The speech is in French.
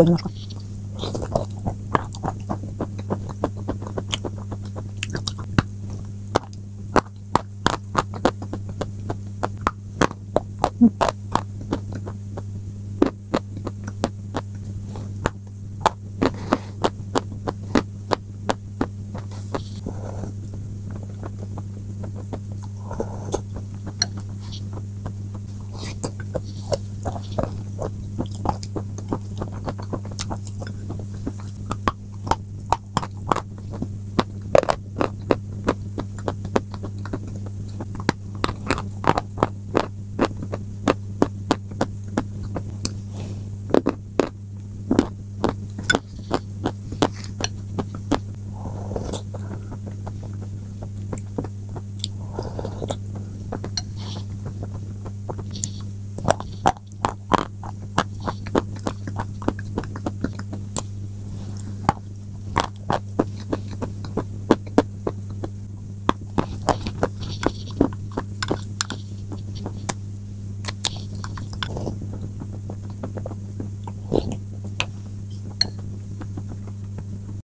Revenir, je.